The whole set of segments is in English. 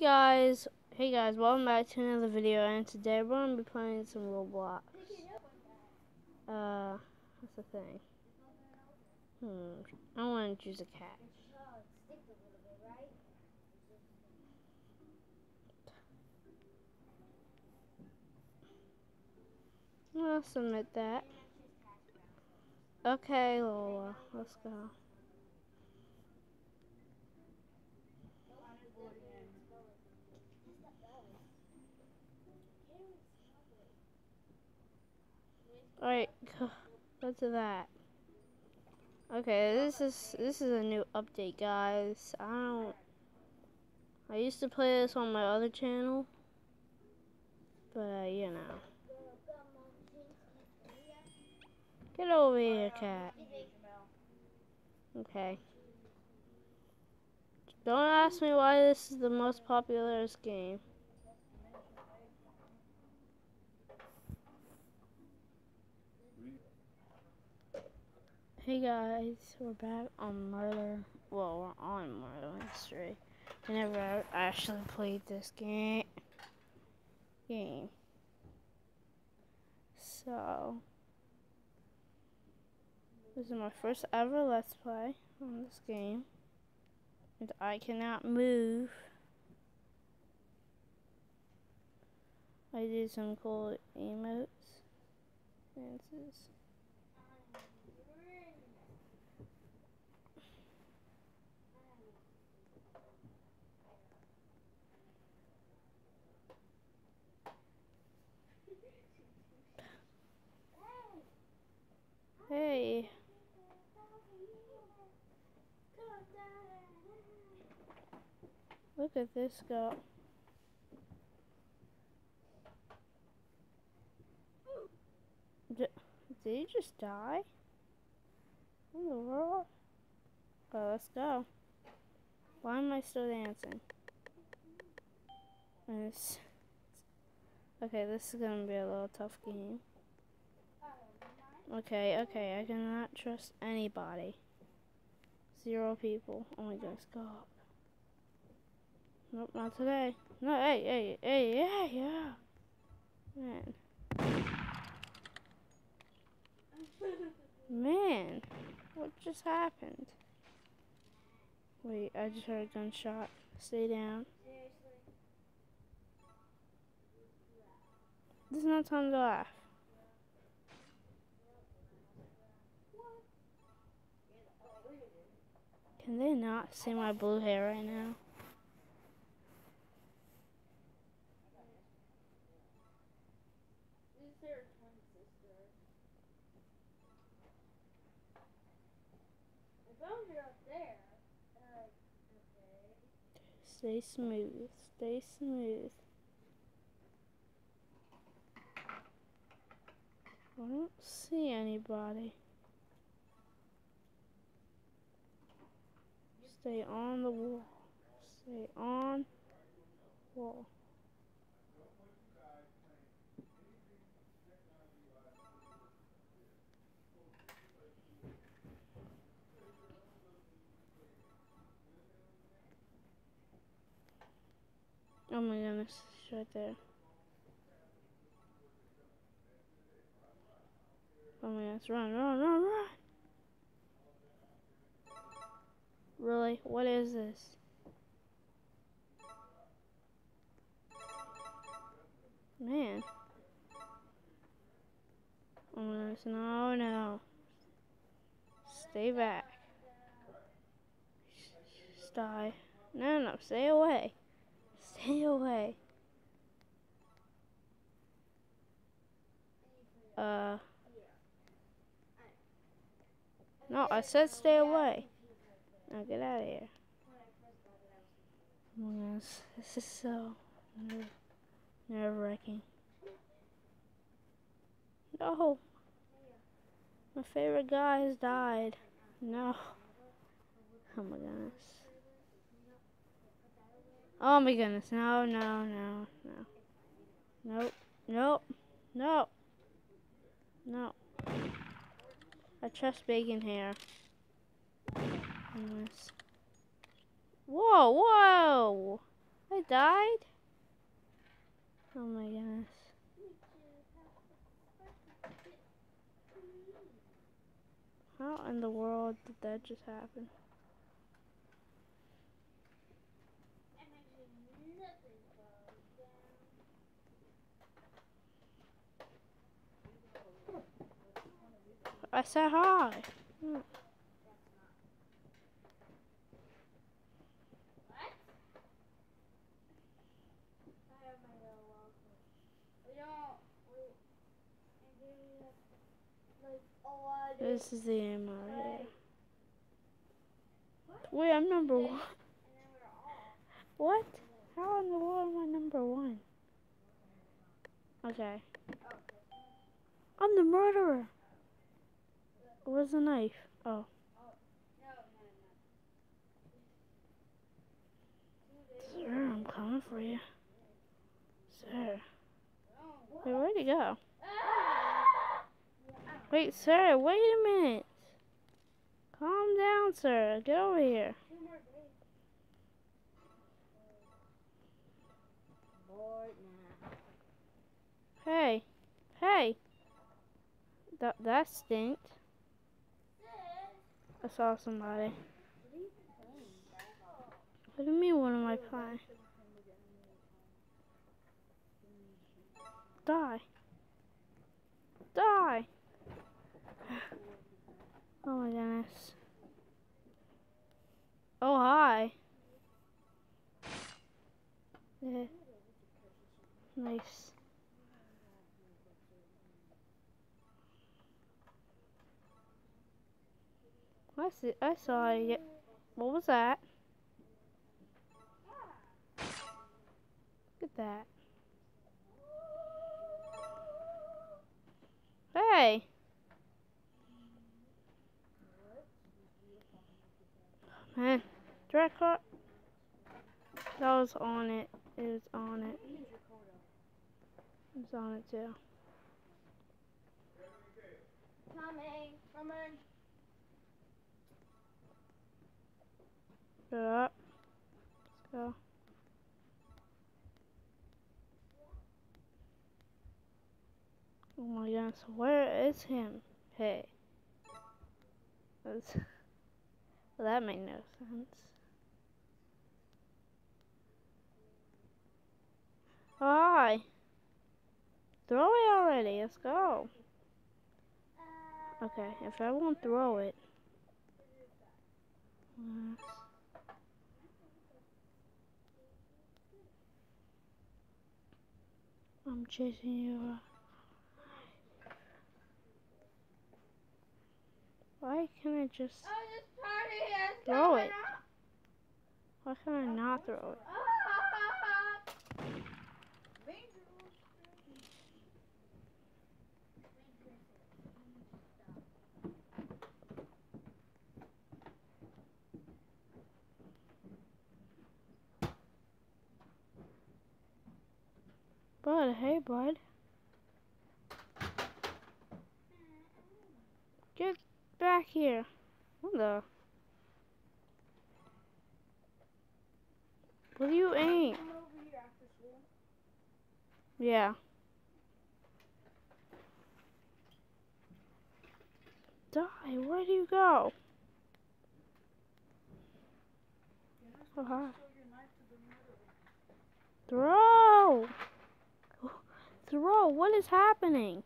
guys, hey guys, welcome back to another video, and today we're gonna be playing some Roblox. Uh, what's the thing? Hmm, I want to choose a cat. I'll submit that. Okay, Lola, let's go. Alright, go to that. Okay, this is this is a new update, guys. I don't. I used to play this on my other channel, but uh, you know. Get over here, cat. Okay. Don't ask me why this is the most popular game. Hey guys, we're back on Murder. Well, we're on Murder Mystery. I never actually played this game. Game. So, this is my first ever Let's Play on this game. And I cannot move. I did some cool emotes. Dances. Hey. Look at this go. Did, did he just die? In the world? Oh, let's go. Why am I still dancing? Okay, this is gonna be a little tough game. Okay, okay, I cannot trust anybody. Zero people. Oh my goodness, go up. Nope, not today. No, hey, hey, hey, yeah, yeah. Man. Man, what just happened? Wait, I just heard a gunshot. Stay down. This is not time to laugh. Can they not see my blue hair right now? Stay smooth. Stay smooth. I don't see anybody. Stay on the wall. Stay on wall. Oh my goodness, it's right there. Oh my goodness, run, run, run, run! Really? What is this? Man. Oh no, no. Stay back. Stay. No, no, stay away. Stay away. Uh. No, I said stay away. Now get out of here. Oh my gosh, this is so nerve wracking. No. My favorite guy has died. No. Oh my goodness. Oh my goodness. No, no, no, no. Nope. Nope. No. No. I trust bacon hair. Goodness. Whoa, whoa! I died? Oh my goodness. How in the world did that just happen? I said hi. Hmm. This is the right. Wait, I'm number one. What? How in the world am I number one? Okay. I'm the murderer. Where's the knife? Oh. Sir, I'm coming for you. Sir. Wait, where'd he go? Wait, sir, wait a minute. Calm down, sir. Get over here. Hey. Hey. That, that stinked. I saw somebody. What do you mean, what am I? Die. Die. Oh my goodness. Oh, hi. Yeah. Nice. I see. I saw it. What was that? Look at that. Car. That was on it. It was on it. It was on it too. Coming, coming. Get up. Let's go. Oh my goodness, where is him? Hey. That's, well, that made no sense. Hi. Throw it already. Let's go. Okay, if I won't throw it. I'm chasing you. Why can't I just Oh, this party is Throw it. why can't I not oh, throw it? Oh, Bud, hey bud. Get back here. What the? What do you aim? Coming over here after school. Yeah. Die, where do you go? Oh, hi. Throw! Throw, what is happening?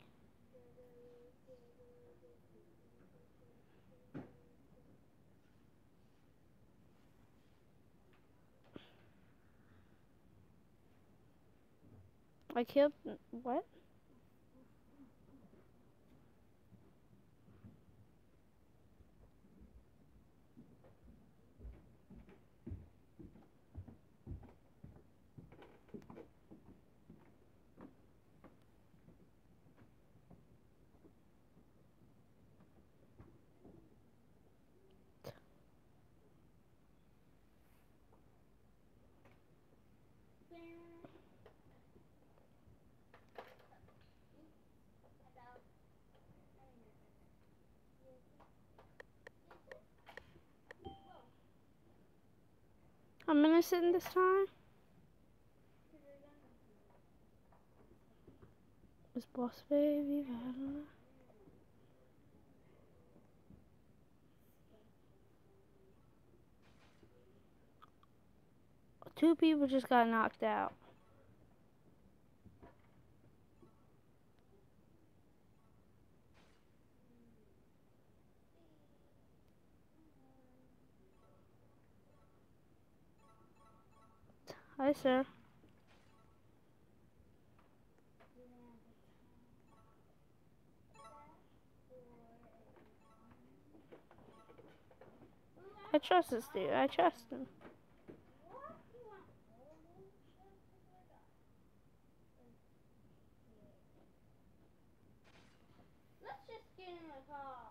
I killed, what? I'm innocent this time. This boss baby violent? Two people just got knocked out. Hi, sir. I trust this dude. I trust him. Let's just get in the car.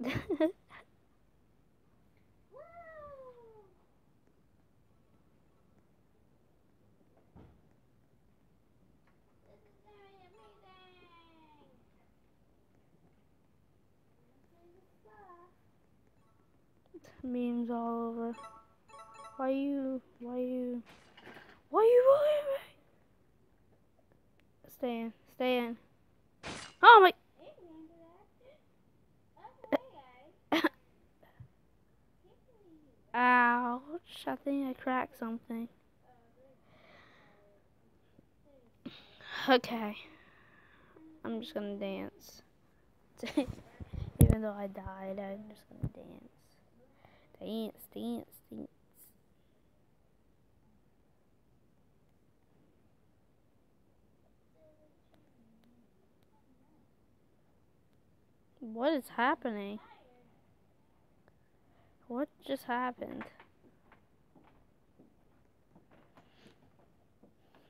Memes all over. Why you? Why you? Why you bullying me? Stay in. Stay in. Oh my! Hey, remember that? Okay, Ouch! I think I cracked something. Okay. I'm just gonna dance. Even though I died, I'm just gonna dance. Dance, dance, dance. What is happening? What just happened?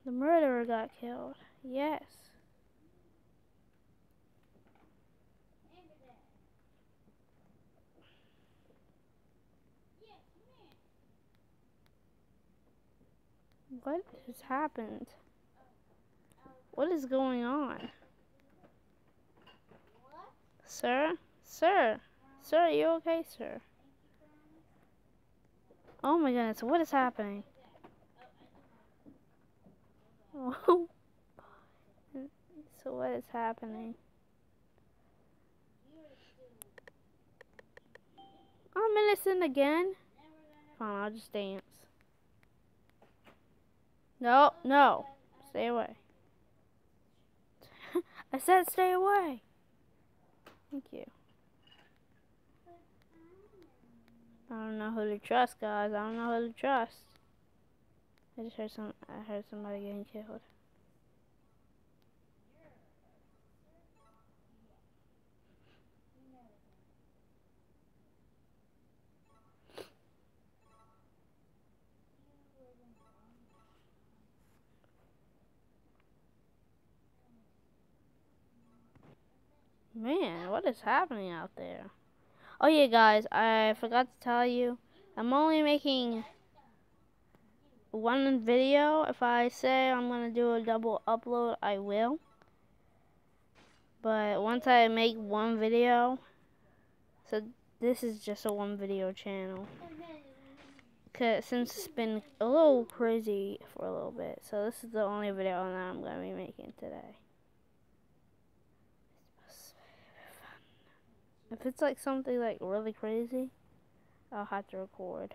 The murderer got killed. Yes. What has happened? What is going on? Sir? Sir? Sir, are you okay, sir? Oh my goodness, what is happening? So what is happening? I'm innocent again. Fine, I'll just dance. No, no. Stay away. I said stay away. Thank you. I don't know who to trust, guys. I don't know who to trust. I just heard some. I heard somebody getting killed. Man, what is happening out there? Oh yeah, guys, I forgot to tell you. I'm only making one video. If I say I'm gonna do a double upload, I will. But once I make one video, so this is just a one video channel. Cause since it's been a little crazy for a little bit, so this is the only video that I'm gonna be making today. If it's like something like really crazy, I'll have to record.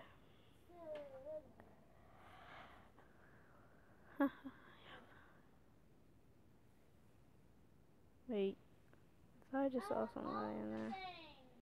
Wait, I just saw somebody in there.